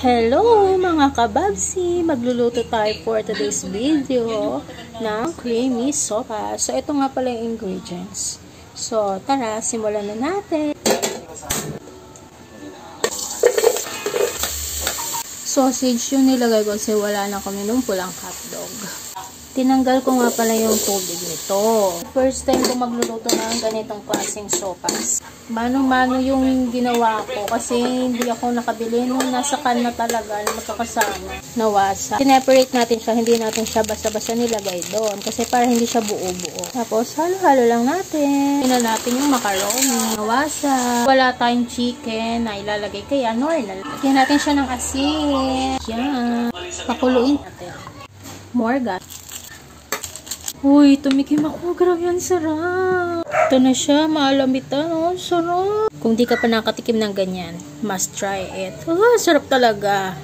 Hello mga kababsi! Magluluto tayo for today's video ng creamy sopa. So, ito nga pala yung ingredients. So, tara, simulan na natin. Sausage yung nilagay ko kasi wala na kami nung pulang hotdog. Tinanggal ko nga pala yung tubig nito. First time ko magluluto ng ganitong klaseng sopas. Mano-mano yung ginawa ko kasi hindi ako nakabili nung nasa can na talaga na magkakasama. Nawasa. Sineparate natin siya, hindi natin siya basta-basta nilagay doon kasi para hindi siya buo-buo. Tapos halo-halo lang natin. Tingnan natin yung macaroni. Nawasa. Wala tayong chicken na ilalagay kaya normal. Lagyan natin siya ng asin. Yan. Pakuluin natin. More gas. Uy, tumikim ako. Grabe yan, sarap. Ito na siya, maalamitan. Oh, sarap. Kung di ka pa nakatikim ng ganyan, must try it. Ah, sarap talaga.